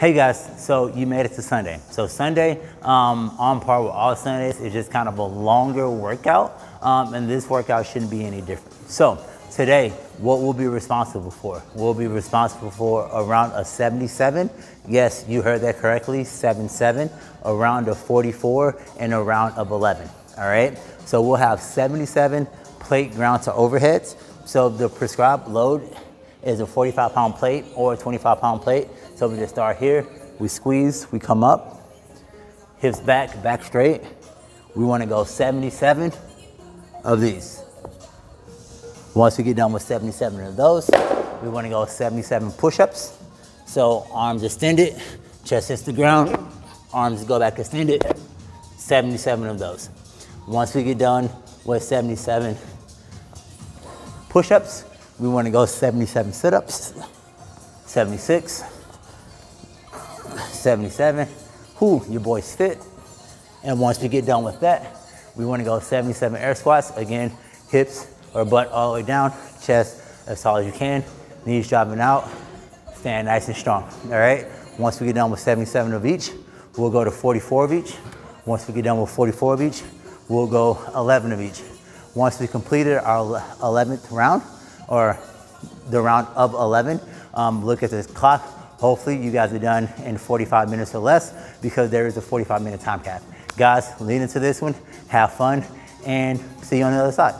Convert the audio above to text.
Hey guys, so you made it to Sunday. So Sunday, um, on par with all Sundays, is just kind of a longer workout, um, and this workout shouldn't be any different. So today, what we'll be responsible for? We'll be responsible for around a 77. Yes, you heard that correctly, 77, around a 44, and a round of 11. All right. So we'll have 77 plate ground to overheads. So the prescribed load is a 45 pound plate or a 25 pound plate. So we just start here, we squeeze, we come up, hips back, back straight. We wanna go 77 of these. Once we get done with 77 of those, we wanna go 77 push-ups. So arms extended, chest hits the ground, arms go back extended, 77 of those. Once we get done with 77 push-ups, we want to go 77 sit-ups, 76, 77. Whoo, your boy's fit. And once we get done with that, we want to go 77 air squats. Again, hips or butt all the way down, chest as tall as you can, knees dropping out, stand nice and strong. All right. Once we get done with 77 of each, we'll go to 44 of each. Once we get done with 44 of each, we'll go 11 of each. Once we completed our 11th round, or the round of 11. Um, look at this clock. Hopefully you guys are done in 45 minutes or less because there is a 45 minute time cap. Guys, lean into this one, have fun, and see you on the other side.